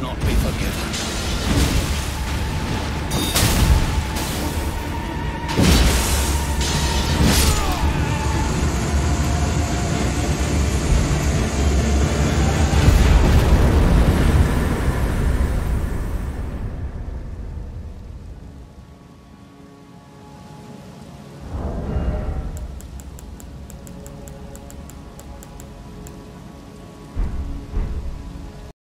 not be forgiven.